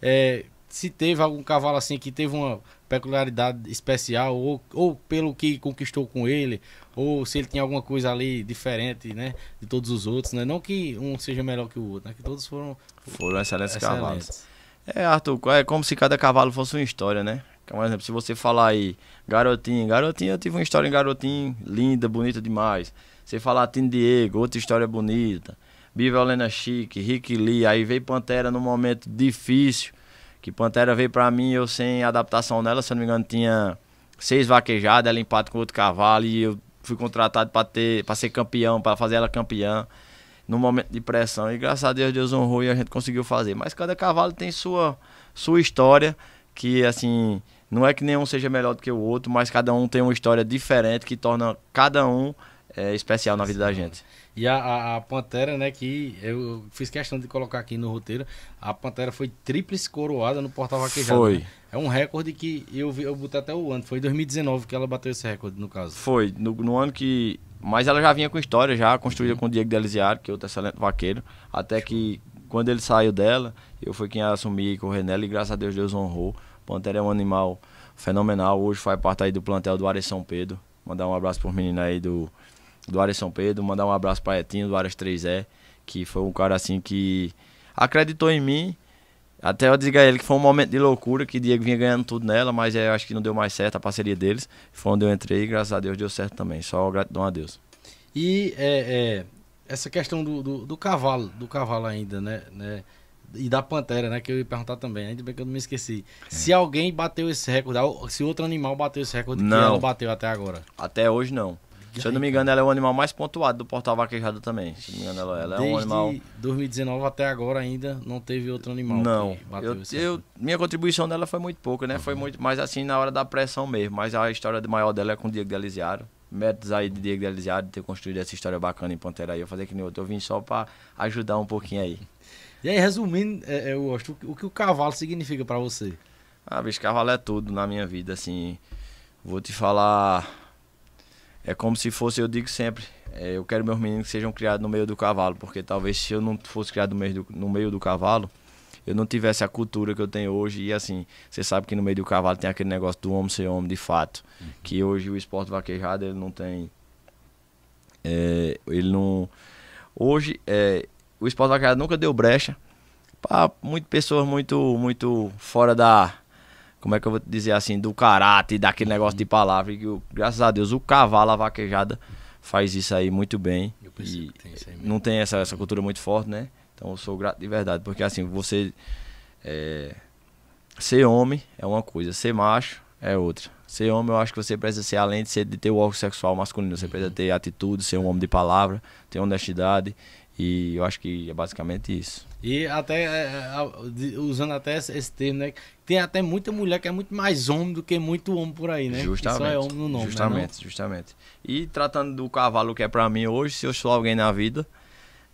é, se teve algum cavalo assim que teve uma peculiaridade especial, ou, ou pelo que conquistou com ele, ou se ele tinha alguma coisa ali diferente, né? De todos os outros, né? Não que um seja melhor que o outro, né? Que todos foram... Foram excelentes, excelentes. cavalos. É, Arthur, é como se cada cavalo fosse uma história, né? Por exemplo, se você falar aí, garotinho, garotinho, eu tive uma história em garotinho linda, bonita demais. Você falar Tim Diego, outra história bonita. Biviolena Chique, Rick Lee, aí veio Pantera num momento difícil. Que Pantera veio pra mim, eu sem adaptação nela, se eu não me engano, tinha seis vaquejadas, ela empate com outro cavalo e eu fui contratado para ter, para ser campeão, para fazer ela campeã no momento de pressão. E graças a Deus Deus honrou e a gente conseguiu fazer. Mas cada cavalo tem sua sua história que assim não é que nenhum seja melhor do que o outro, mas cada um tem uma história diferente que torna cada um é, especial na vida da gente. E a, a, a, Pantera, né, que eu fiz questão de colocar aqui no roteiro, a Pantera foi tríplice coroada no Portal Vaquejado. Foi. Né? É um recorde que eu, vi, eu botei até o ano, foi em 2019 que ela bateu esse recorde, no caso. Foi, no, no ano que... Mas ela já vinha com história, já construída uhum. com o Diego Deliziaro, que é outro excelente vaqueiro, até que quando ele saiu dela, eu fui quem assumi e correr nela e graças a Deus Deus honrou. Pantera é um animal fenomenal, hoje faz parte aí do plantel do Ares São Pedro. Mandar um abraço para os meninos aí do do Ares São Pedro, mandar um abraço para Etinho, do Ares 3E, que foi um cara assim que acreditou em mim. Até eu dizer a ele que foi um momento de loucura, que Diego vinha ganhando tudo nela, mas eu acho que não deu mais certo a parceria deles. Foi onde eu entrei e graças a Deus deu certo também. Só gratidão a Deus. E é, é, essa questão do, do, do, cavalo, do cavalo ainda, né? né? E da pantera, né? Que eu ia perguntar também, ainda bem que eu não me esqueci. É. Se alguém bateu esse recorde, se outro animal bateu esse recorde não. que ela bateu até agora. Até hoje não. Se eu não me engano, ela é o animal mais pontuado do Portal Vaquejado também. Se não me engano, ela, ela é um animal. 2019 até agora ainda não teve outro animal. Não. Eu, eu, minha contribuição dela foi muito pouca, né? Uhum. Foi muito mais assim na hora da pressão mesmo. Mas a história maior dela é com o Diego Delisiário. Méritos aí de Diego Delisiário de ter construído essa história bacana em Pantera aí. Eu fazer que nem outro. Eu vim só pra ajudar um pouquinho aí. E aí, resumindo, é, é, eu gosto, o que o cavalo significa para você? Ah, bicho, cavalo é tudo na minha vida, assim. Vou te falar é como se fosse, eu digo sempre, é, eu quero meus meninos que sejam criados no meio do cavalo, porque talvez se eu não fosse criado no meio do, no meio do cavalo, eu não tivesse a cultura que eu tenho hoje. E assim, você sabe que no meio do cavalo tem aquele negócio do homem ser homem de fato. Uhum. Que hoje o esporte vaquejado, ele não tem. É, ele não. Hoje, é, o esporte vaquejado nunca deu brecha para muitas pessoas muito, muito fora da como é que eu vou dizer assim, do caráter, daquele negócio de palavra. Que, graças a Deus, o cavalo, a vaquejada, faz isso aí muito bem. e tem não tem essa, essa cultura muito forte, né? Então eu sou grato de verdade, porque assim, você. É, ser homem é uma coisa, ser macho é outra. Ser homem, eu acho que você precisa ser, além de, ser, de ter o órgão sexual masculino, você precisa ter atitude, ser um homem de palavra, ter honestidade. E eu acho que é basicamente isso. E até, é, é, usando até esse termo, né? Tem até muita mulher que é muito mais homem do que muito homem por aí, né? Justamente. Só é homem no nome, né, Justamente, né, justamente. E tratando do cavalo que é para mim hoje, se eu sou alguém na vida,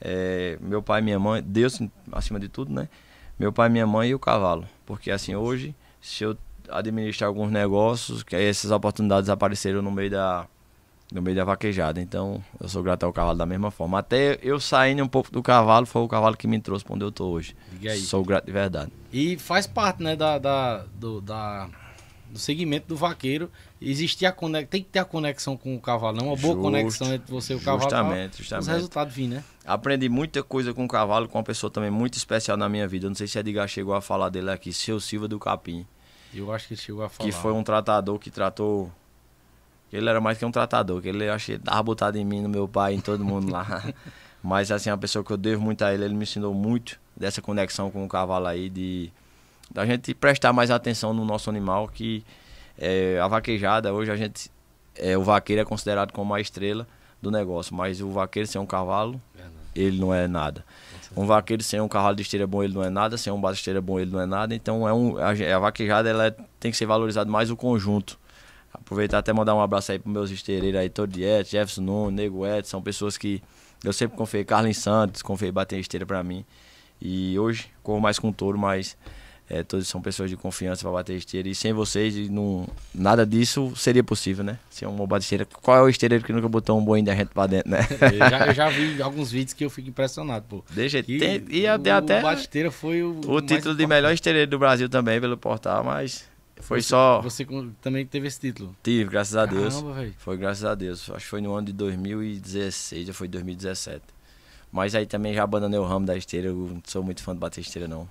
é, meu pai minha mãe, Deus acima de tudo, né? Meu pai, minha mãe e o cavalo. Porque assim, hoje, se eu administrar alguns negócios, que essas oportunidades apareceram no meio da no meio da vaquejada. Então, eu sou grato ao cavalo da mesma forma. Até eu saindo um pouco do cavalo, foi o cavalo que me trouxe para onde eu tô hoje. Sou grato de verdade. E faz parte, né, da, da, do, da, do segmento do vaqueiro. Existir a conex... Tem que ter a conexão com o cavalo, não? Uma boa Justo, conexão entre você e o cavalo. Justamente, justamente. Os resultados vir, né? Aprendi muita coisa com o cavalo, com uma pessoa também muito especial na minha vida. Eu não sei se a Edgar chegou a falar dele aqui, seu Silva do Capim. Eu acho que ele chegou a falar. Que foi um tratador que tratou ele era mais que um tratador, que ele eu achei dava botado em mim, no meu pai, em todo mundo lá. Mas assim, a pessoa que eu devo muito a ele, ele me ensinou muito dessa conexão com o cavalo aí, de da gente prestar mais atenção no nosso animal, que é, a vaquejada, hoje a gente, é, o vaqueiro é considerado como a estrela do negócio, mas o vaqueiro sem um cavalo, ele não é nada. Um vaqueiro sem um cavalo de esteira bom, ele não é nada, sem um base de esteira bom, ele não é nada, então é um, a, a vaquejada ela é, tem que ser valorizado mais o conjunto Aproveitar até mandar um abraço aí pros meus esteireiros aí, Todiet, Jefferson Nuno, Nego Edson, são pessoas que eu sempre confiei, Carlos Santos, confiei bater esteira pra mim. E hoje corro mais com touro, mas É, todos são pessoas de confiança para bater esteira. E sem vocês, não, nada disso seria possível, né? Ser um bom esteira. Qual é o esteireiro que nunca botou um boinho da gente pra dentro, né? eu, já, eu já vi alguns vídeos que eu fico impressionado, pô. Deixa, E tem, e o até Bate-esteira foi o. o título de melhor esteireiro do Brasil também pelo portal, mas foi Você- só. Você também teve esse título. Tive, graças a Deus. Caramba, velho. Foi graças a Deus. Acho que foi no ano de 2016 ou foi 2017. Mas aí também já abandonei o ramo da esteira. Eu não sou muito fã de bater esteira, não.